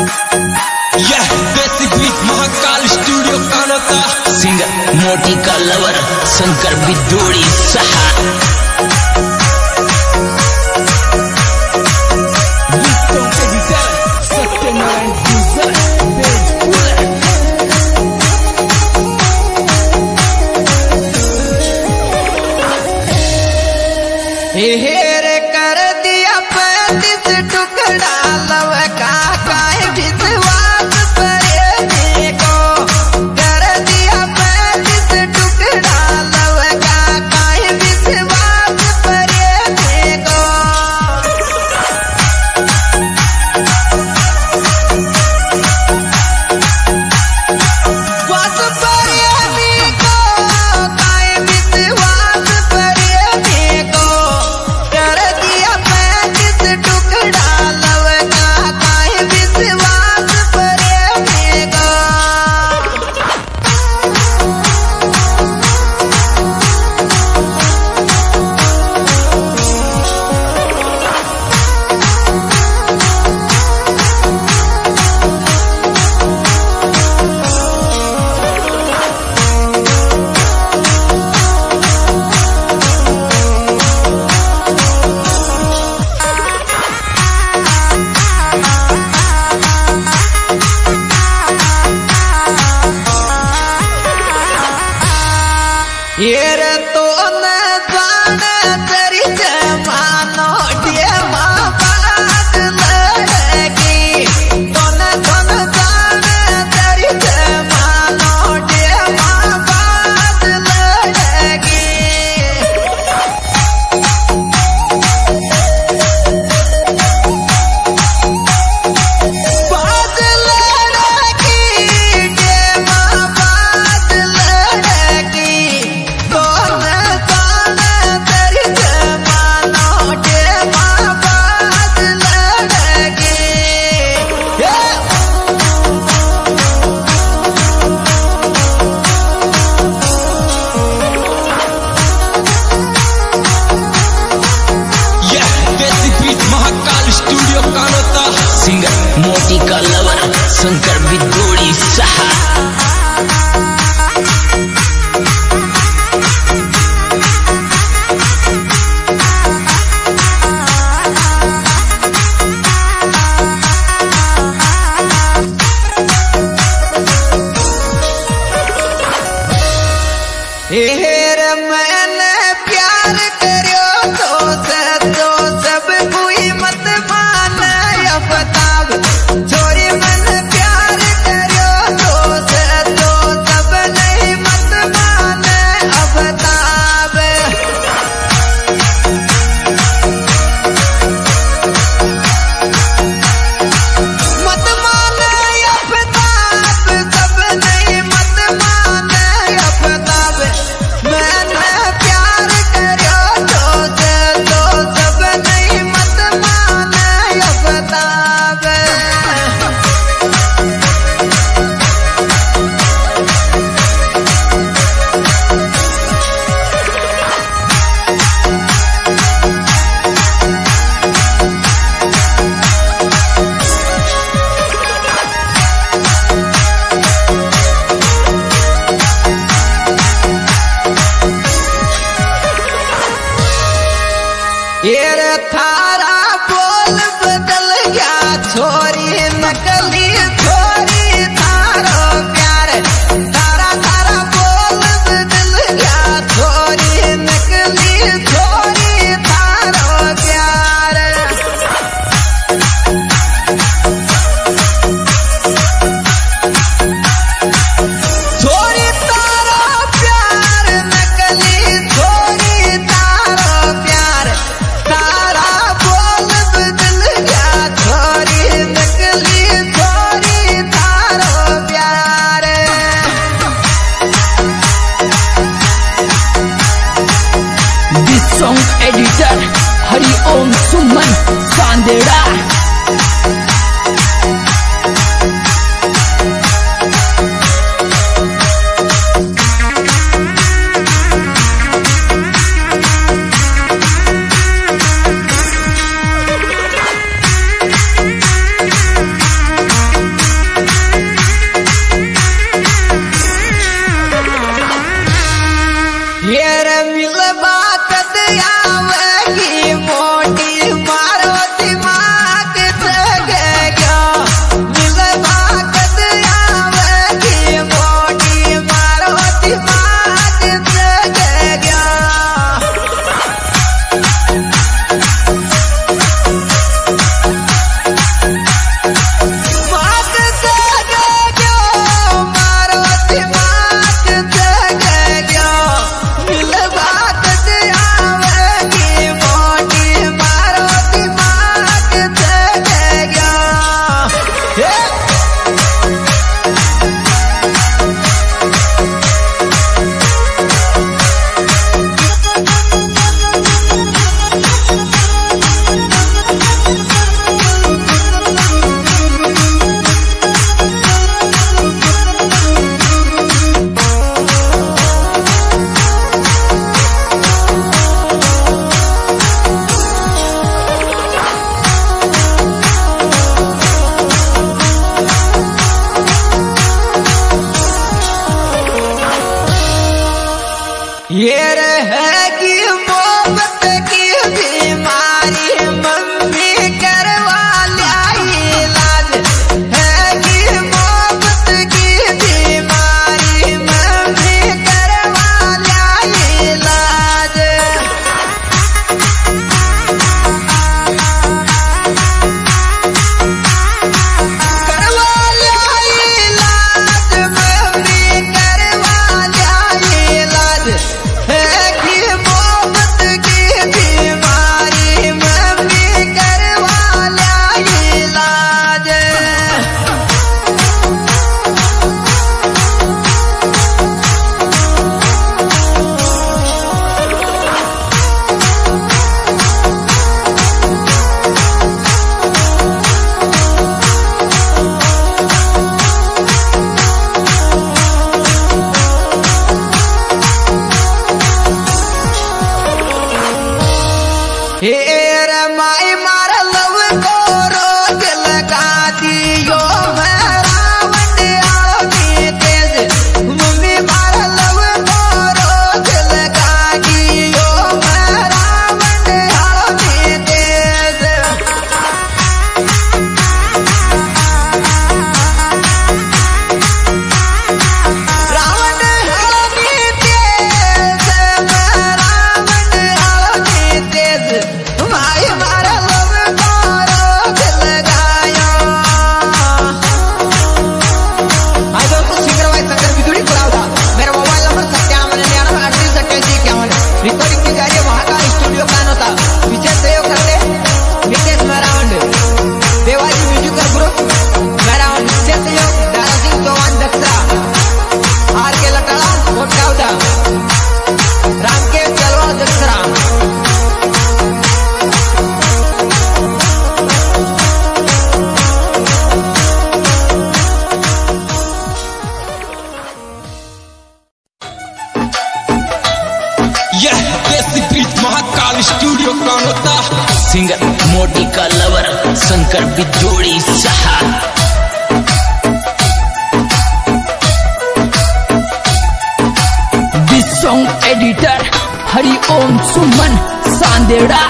यह देसी बीच महाकाल स्टूडियो कानोता सिंगर मोटी का लवर शंकर बिदोड़ी सहा हेर मैंने प्यार सिंगर मोटी का lover Shankar Bijodi Saha. Song editor Hari Om Suman Sandeda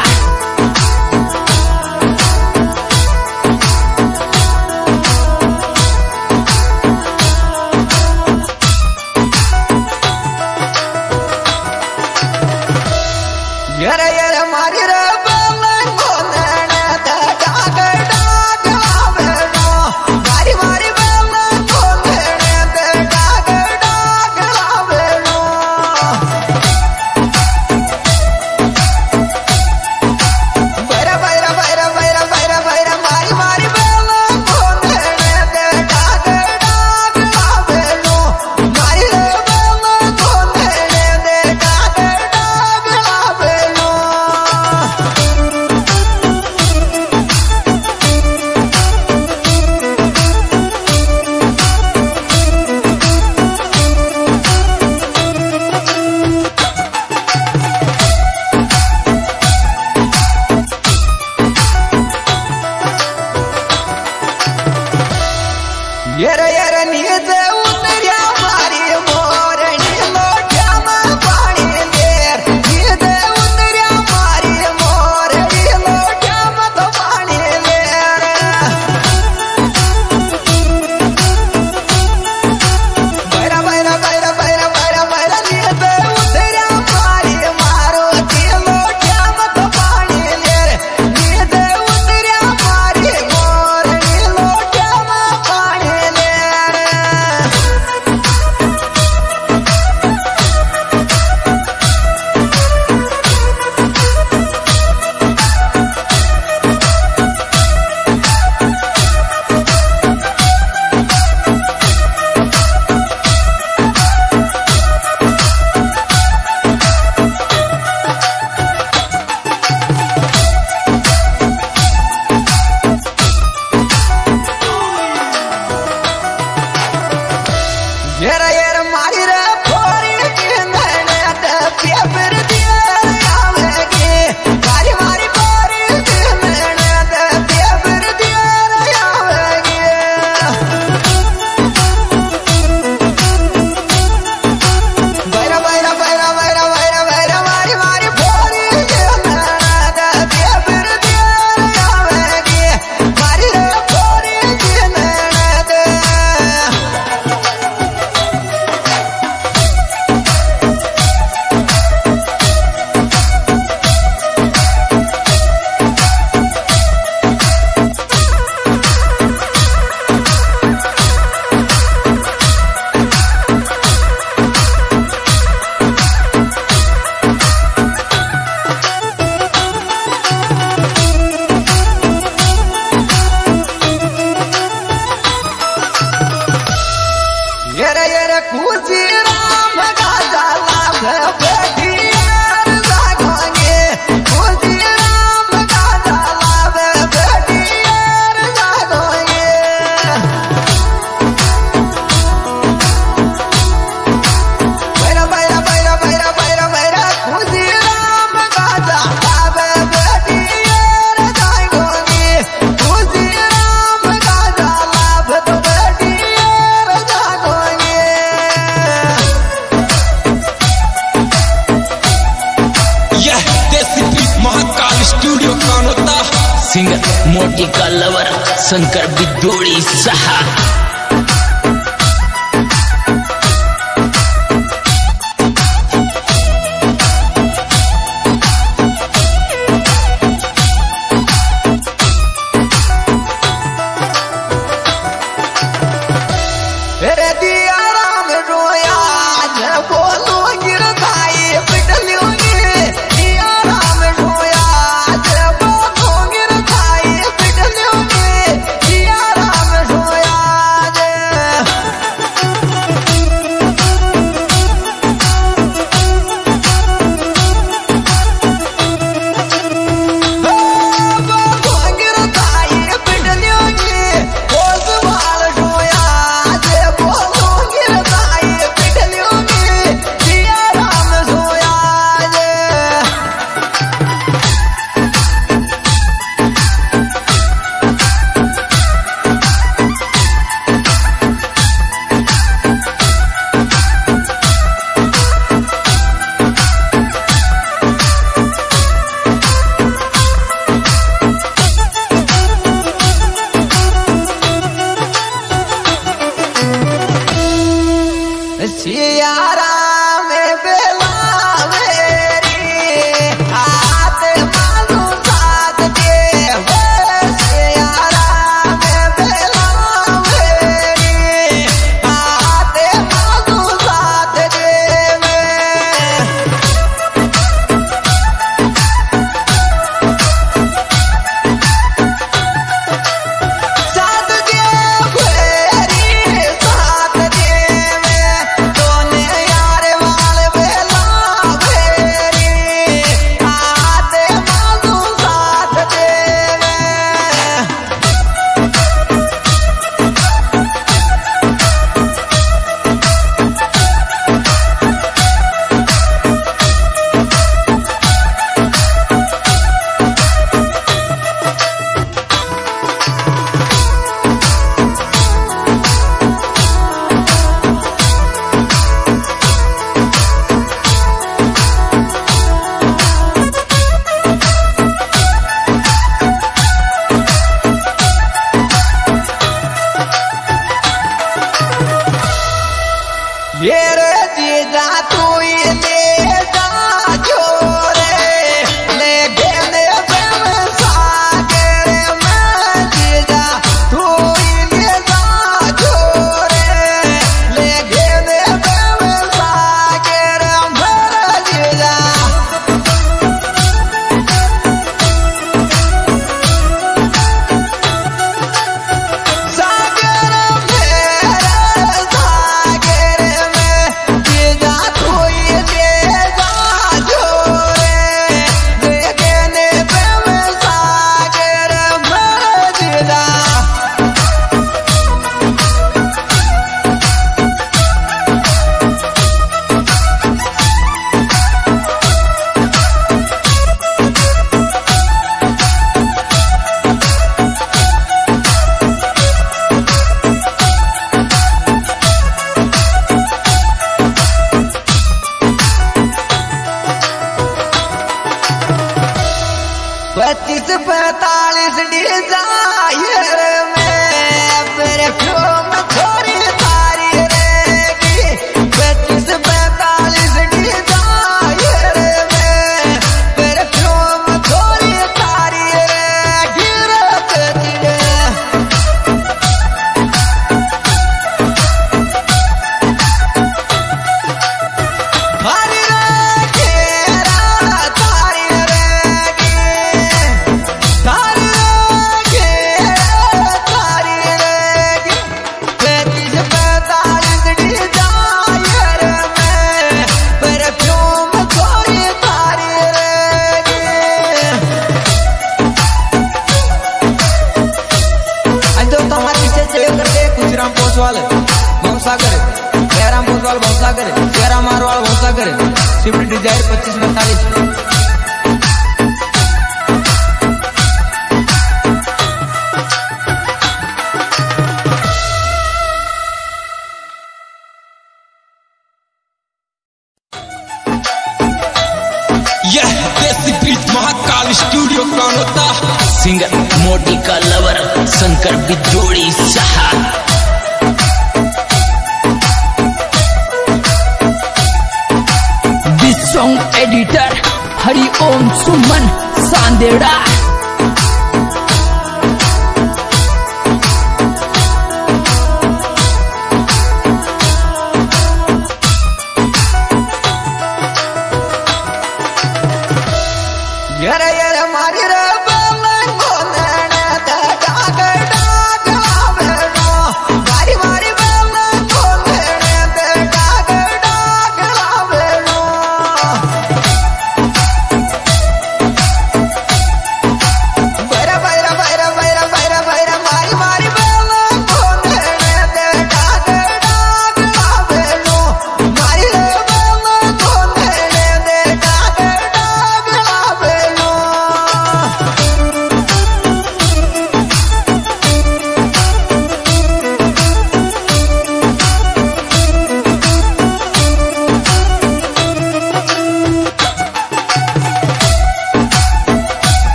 ya, pues tú no.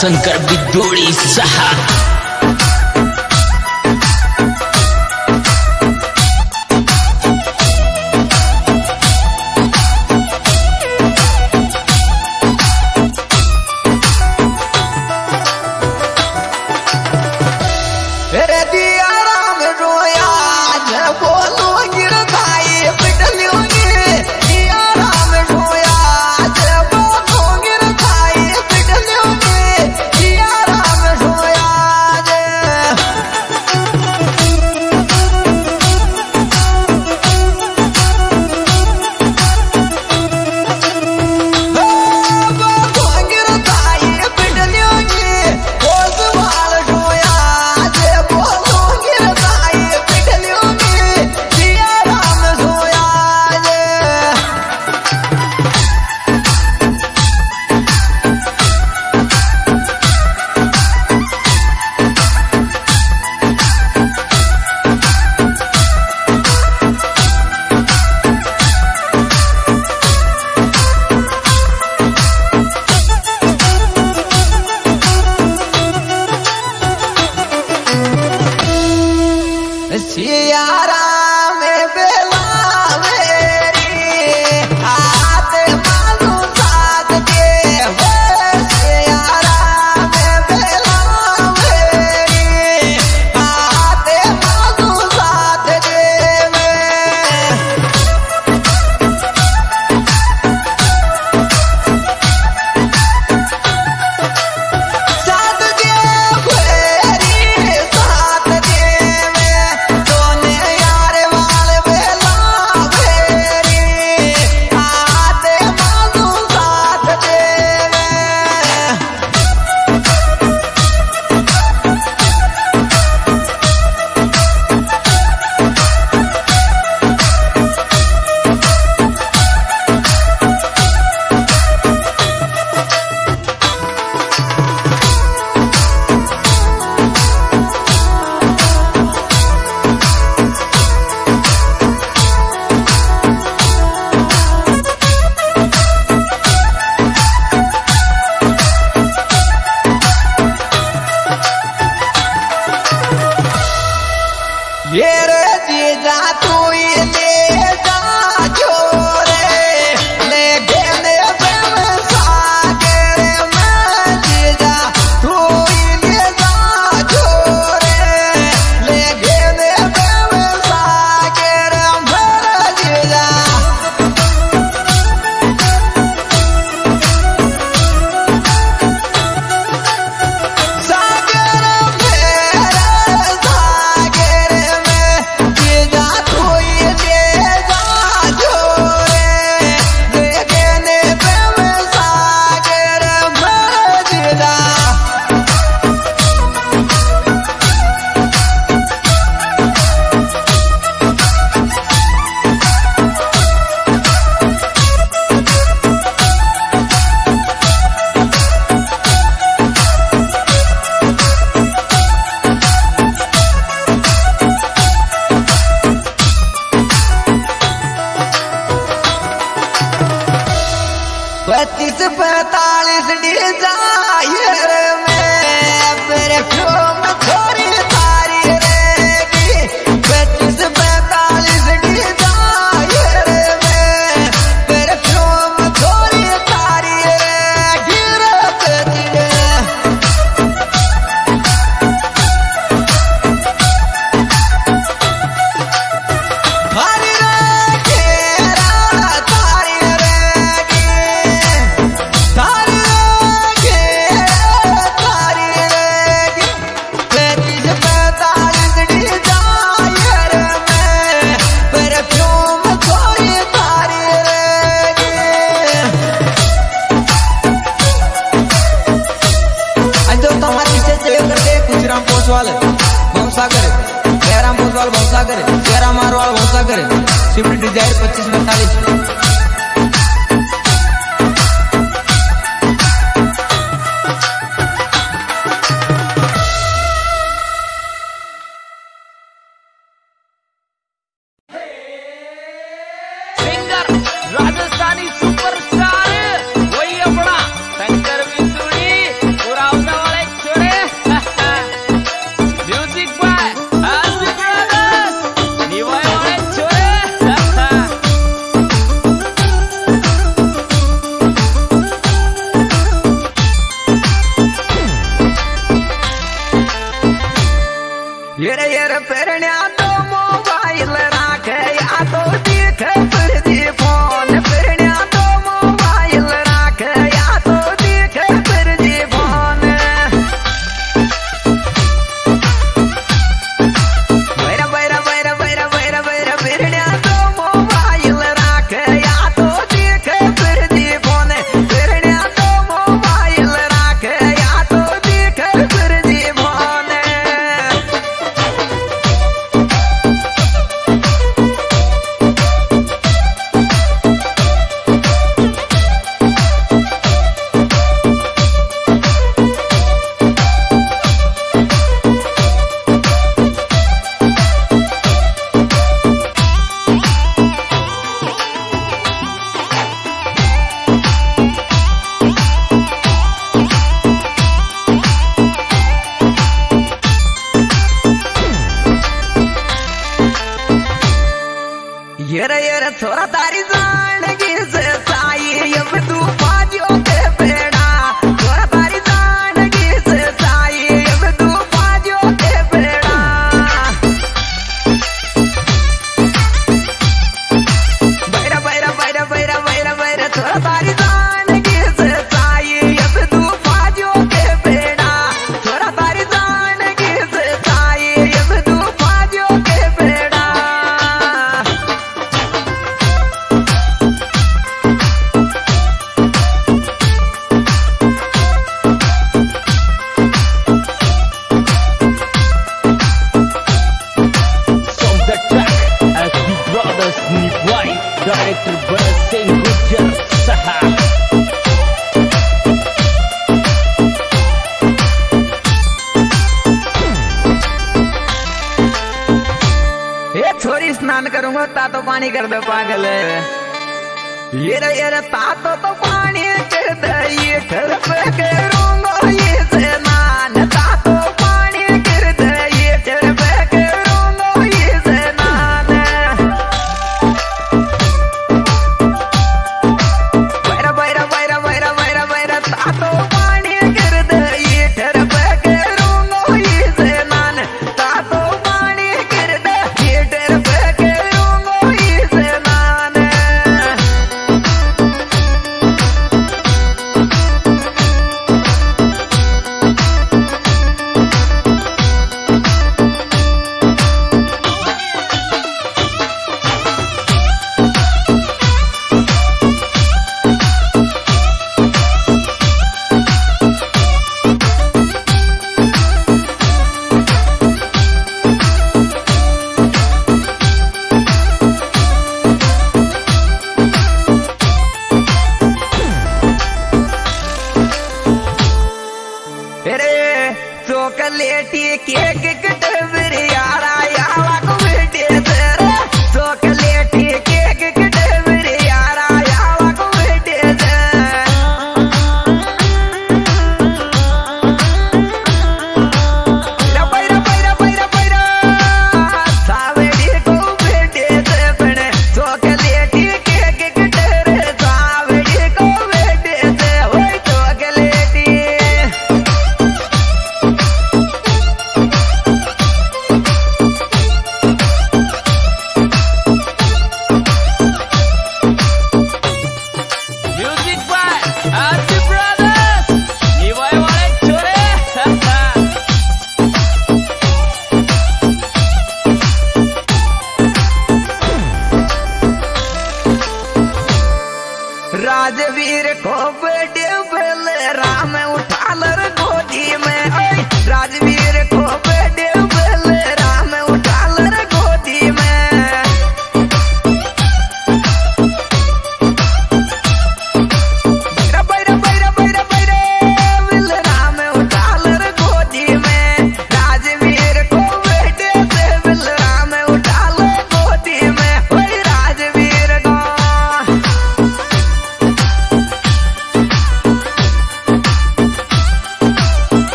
Shankar Bidodi Saha.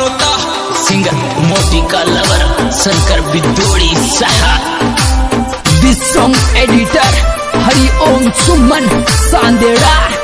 होता सिंगर मोटी का lover Shankar Bidodi Saha. This song editor Hariom Suman Sandeda.